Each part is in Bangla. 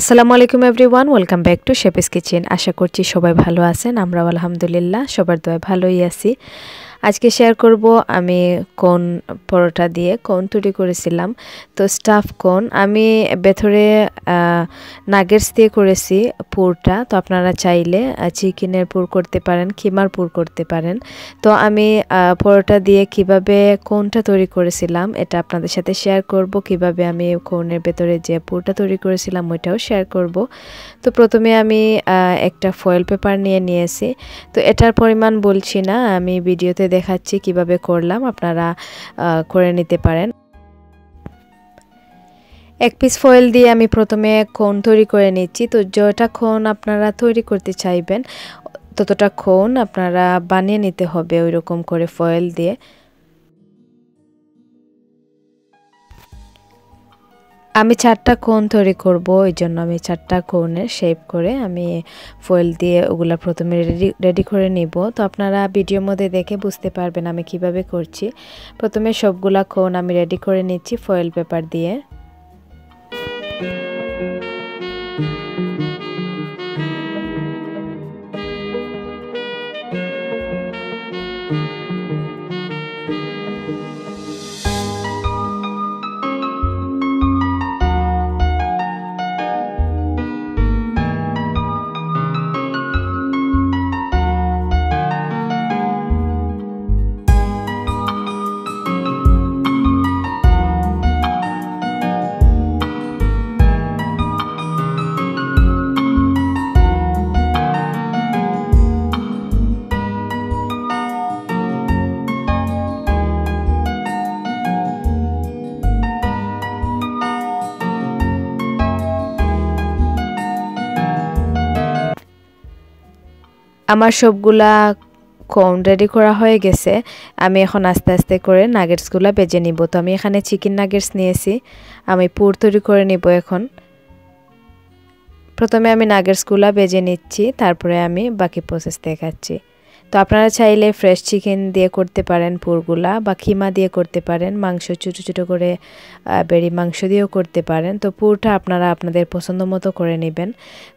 আসসালামু আলাইকুম এভরিওয়ান, ওয়েলকাম ব্যাক টু শেপিস কিচেন। আশা করছি সবাই ভালো আছেন, আমরাও আলহামদুলিল্লাহ, সবার দোয়া ভালোই আছি। আজকে শেয়ার করব আমি কোন পরোটা দিয়ে কোন তৈরি করেছিলাম। তো স্টাফ কোন? আমি ভেতরে নাগেটস দিয়ে করেছি পুরটা। তো আপনারা চাইলে চিকেনের পুর করতে পারেন কিমার পুর করতে পারেন। তো আমি পরোটা দিয়ে কীভাবে কোনটা তৈরি করেছিলাম, এটা আপনাদের সাথে শেয়ার করব। কীভাবে আমি কোনের ভেতরে যে পুরটা তৈরি করেছিলাম, ওইটাও শেয়ার করব। তো প্রথমে আমি একটা ফয়েল পেপার নিয়ে নিয়েছি। তো এটার পরিমাণ বলছি না, আমি ভিডিওতে দেখাচ্ছি কীভাবে করলাম, আপনারা করে নিতে পারেন। এক পিস ফয়েল দিয়ে আমি প্রথমে কোন তৈরি করে নিচ্ছি। তো যটা কোন আপনারা তৈরি করতে চাইবেন, ততটা কোন আপনারা বানিয়ে নিতে হবে ওই রকম করে ফয়েল দিয়ে। আমি চারটা কোন তৈরি করব এই জন্য আমি চারটা কোনের শেপ করে আমি ফয়েল দিয়ে ওগুলা প্রথমে রেডি রেডি করে নিব। তো আপনারা ভিডিওর মধ্যে দেখে বুঝতে পারবেন আমি কীভাবে করছি। প্রথমে সবগুলা কোন আমি রেডি করে নিচ্ছি ফয়েল পেপার দিয়ে। আমার সবগুলা কম রেডি করা হয়ে গেছে। আমি এখন আস্তে আস্তে করে নাগেটসগুলো বেজে নিব। তো আমি এখানে চিকেন নাগেটস নিয়েছি। আমি পুর তৈরি করে নিব এখন। প্রথমে আমি নাগেটসগুলো বেজে নিচ্ছি, তারপরে আমি বাকি প্রসেস দেখাচ্ছি। তো আপনারা চাইলে ফ্রেশ চিকেন দিয়ে করতে পারেন পুরগুলা বা খিমা দিয়ে করতে পারেন, মাংস ছোটো ছোটো করে বেরি মাংস দিয়েও করতে পারেন। তো পুরটা আপনারা আপনাদের পছন্দ মতো করে নেবেন।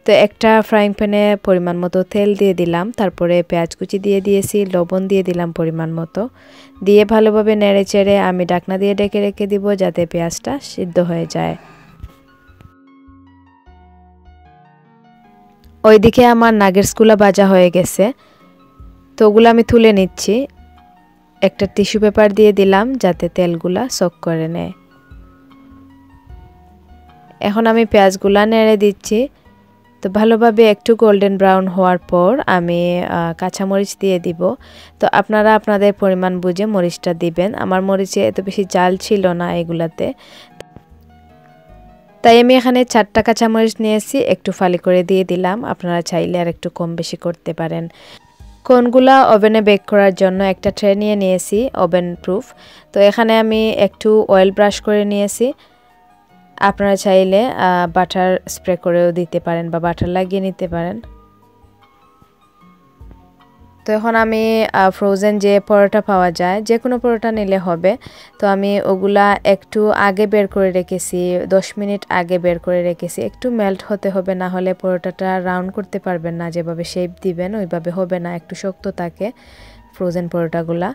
তো একটা ফ্রাইং প্যানে পরিমাণ মতো তেল দিয়ে দিলাম, তারপরে পেঁয়াজ কুচি দিয়ে দিয়েছি, লবণ দিয়ে দিলাম পরিমাণ মতো। দিয়ে ভালোভাবে নেড়ে চেড়ে আমি ডাকনা দিয়ে ডেকে রেখে দিব যাতে পেঁয়াজটা সিদ্ধ হয়ে যায়। ওইদিকে আমার নাগেটসগুলো বাজা হয়ে গেছে। তো ওগুলো আমি তুলে নিচ্ছি। একটা টিস্যু পেপার দিয়ে দিলাম যাতে তেলগুলা সক করে নেয়। এখন আমি পেঁয়াজগুলা নেড়ে দিচ্ছি। তো ভালোভাবে একটু গোল্ডেন ব্রাউন হওয়ার পর আমি কাঁচামরিচ দিয়ে দিব। তো আপনারা আপনাদের পরিমাণ বুঝে মরিচটা দিবেন। আমার মরিচে এত বেশি জাল ছিল না এগুলাতে। তাই আমি এখানে চারটা কাঁচামরিচ নিয়েছি, একটু ফালি করে দিয়ে দিলাম। আপনারা চাইলে আর একটু কম বেশি করতে পারেন। কোনগুলা ওভেনে বেক করার জন্য একটা ট্রে নিয়ে নিয়েছি, ওভেন প্রুফ। তো এখানে আমি একটু অয়েল ব্রাশ করে নিয়েছি। আপনারা চাইলে বাটার স্প্রে করেও দিতে পারেন বা বাটার লাগিয়ে নিতে পারেন। তো এখন আমি ফ্রোজেন যে পরোটা পাওয়া যায় যে কোনো পরোটা নিলে হবে। তো আমি ওগুলা একটু আগে বের করে রেখেছি, দশ মিনিট আগে বের করে রেখেছি। একটু মেল্ট হতে হবে, না হলে পরোটাটা রাউন্ড করতে পারবেন না। যেভাবে শেপ দিবেন, ওইভাবে হবে না, একটু শক্ত থাকে ফ্রোজেন পরোটাগুলা।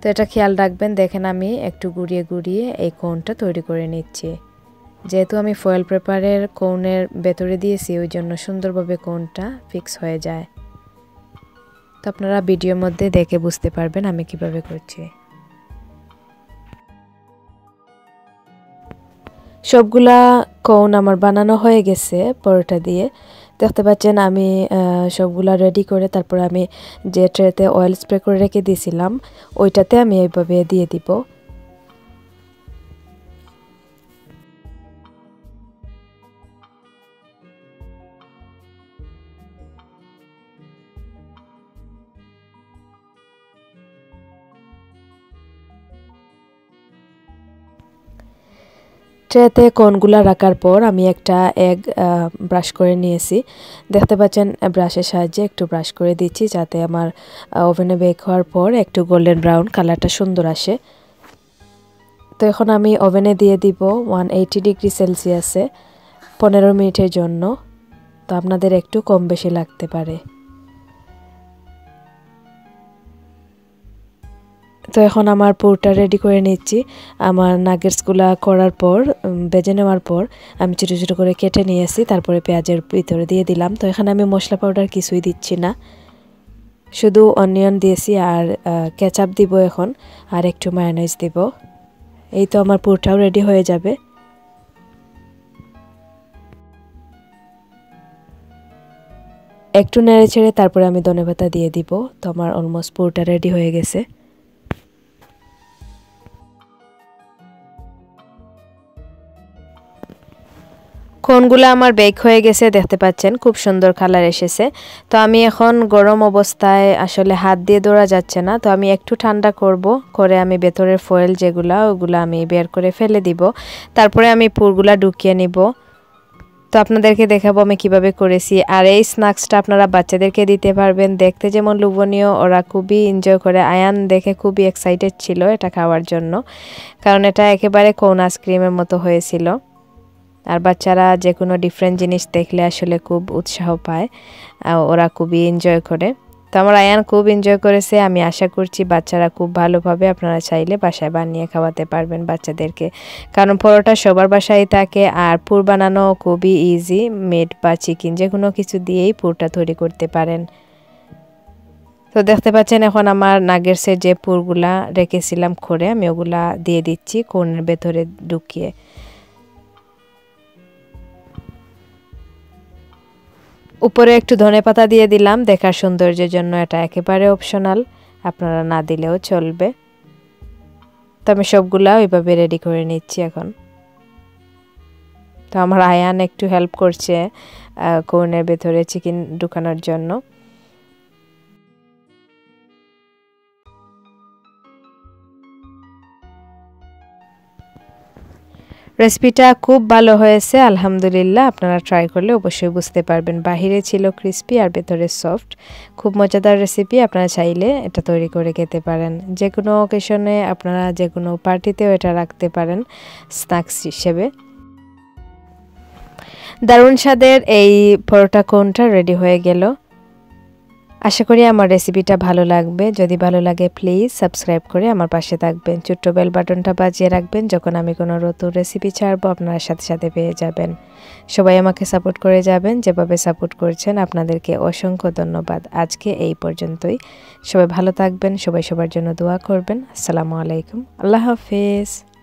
তো এটা খেয়াল রাখবেন, দেখেন আমি একটু গুড়িয়ে গুড়িয়ে এই কোনটা তৈরি করে নিচ্ছি। যেহেতু আমি ফয়েল পেপারের কোনের ভেতরে দিয়েছি ওই জন্য সুন্দরভাবে কোনটা ফিক্স হয়ে যায়। তো আপনারা ভিডিওর মধ্যে দেখে বুঝতে পারবেন আমি কীভাবে করছি। সবগুলা কোন আমার বানানো হয়ে গেছে পরোটা দিয়ে। দেখতে পাচ্ছেন আমি সবগুলা রেডি করে তারপর আমি যে ট্রেতে অয়েল স্প্রে করে রেখে দিয়েছিলাম, ওইটাতে আমি এইভাবে দিয়ে দিব। ট্রেতে কোনগুলা রাখার পর আমি একটা এগ ব্রাশ করে নিয়েছি। দেখতে পাচ্ছেন ব্রাশের সাহায্যে একটু ব্রাশ করে দিচ্ছি যাতে আমার ওভেনে বেক হওয়ার পর একটু গোল্ডেন ব্রাউন কালারটা সুন্দর আসে। তো এখন আমি ওভেনে দিয়ে দিব ওয়ান এইটি ডিগ্রি সেলসিয়াসে পনেরো মিনিটের জন্য। তো আপনাদের একটু কম বেশি লাগতে পারে। তো এখন আমার পুরটা রেডি করে নিচ্ছি। আমার নাগেটসগুলা করার পর বেজে নেওয়ার পর আমি ছোটো ছোটো করে কেটে নিয়েছি তারপরে পেঁয়াজের ভিতরে দিয়ে দিলাম। তো এখানে আমি মশলা পাউডার কিছুই দিচ্ছি না। শুধু অনিয়ন দিয়েছি আর কেচাপ দিব এখন, আর একটু মায়োনাইজ দিব। এই তো আমার পুরটাও রেডি হয়ে যাবে। একটু নেড়ে ছেড়ে তারপরে আমি ধনেপাতা দিয়ে দিব। তো আমার অলমোস্ট পুরটা রেডি হয়ে গেছে। কোনগুলো আমার বেক হয়ে গেছে, দেখতে পাচ্ছেন, খুব সুন্দর কালার এসেছে। তো আমি এখন গরম অবস্থায় আসলে হাত দিয়ে দৌড়া যাচ্ছে না, তো আমি একটু ঠান্ডা করব, করে আমি ভেতরের ফয়েল যেগুলো, ওগুলো আমি বের করে ফেলে দিব। তারপরে আমি পুরগুলা ঢুকিয়ে নিব। তো আপনাদেরকে দেখাবো আমি কীভাবে করেছি। আর এই স্ন্যাক্সটা আপনারা বাচ্চাদেরকে দিতে পারবেন। দেখতে যেমন লোভনীয়, ওরা খুবই এনজয় করে। আয়ান দেখে খুবই এক্সাইটেড ছিল এটা খাওয়ার জন্য, কারণ এটা একেবারে কোন আইসক্রিমের মতো হয়েছিল। আর বাচ্চারা যে কোনো ডিফারেন্ট জিনিস দেখলে আসলে খুব উৎসাহ পায় ওরা খুবই এনজয় করে। তো আমার আয়ান খুব এনজয় করেছে, আমি আশা করছি বাচ্চারা খুব ভালোভাবে আপনারা চাইলে বাসায় বানিয়ে খাওয়াতে পারবেন বাচ্চাদেরকে। কারণ পরোটা সবার বাসায় থাকে আর পুর বানানো খুবই ইজি মেড বা চিকেন যে কোনো কিছু দিয়েই পুরটা তৈরি করতে পারেন। তো দেখতে পাচ্ছেন এখন আমার নাগেরসের যে পুরগুলা রেখেছিলাম করে আমি ওগুলা দিয়ে দিচ্ছি কোনের ভেতরে ঢুকিয়ে। উপরে একটু ধনে পাতা দিয়ে দিলাম। দেখার সৌন্দর্যের জন্য এটা একেবারে অপশনাল আপনারা না দিলেও চলবে। তো আমি সবগুলা ওইভাবে রেডি করে নিচ্ছি এখন। তো আমার আয়ান একটু হেল্প করছে কোনের ভেতরে চিকেন ঢুকানোর জন্য। রেসিপিটা খুব ভালো হয়েছে, আলহামদুলিল্লাহ। আপনারা ট্রাই করলে অবশ্যই বুঝতে পারবেন। বাহিরে ছিল ক্রিস্পি আর ভেতরে সফট খুব মজাদার রেসিপি আপনারা চাইলে এটা তৈরি করে খেতে পারেন। যে কোনো অকেশনে আপনারা যে কোনো পার্টিতেও এটা রাখতে পারেন স্ন্যাক্স হিসেবে। দারুণ স্বাদের এই পরোটা কোনটা রেডি হয়ে গেল। আশা করি আমার রেসিপিটা ভালো লাগবে। যদি ভালো লাগে প্লিজ সাবস্ক্রাইব করে আমার পাশে থাকবেন। ছোট্ট বেল বাটনটা বাজিয়ে রাখবেন যখন আমি কোনো নতুন রেসিপি ছাড়বো, আপনার সাথে সাথে পেয়ে যাবেন। সবাই আমাকে সাপোর্ট করে যাবেন। যেভাবে সাপোর্ট করছেন, আপনাদেরকে অসংখ্য ধন্যবাদ। আজকে এই পর্যন্তই। সবাই ভালো থাকবেন, সবাই সবার জন্য দোয়া করবেন। আসসালামু আলাইকুম। আল্লাহ হাফেজ।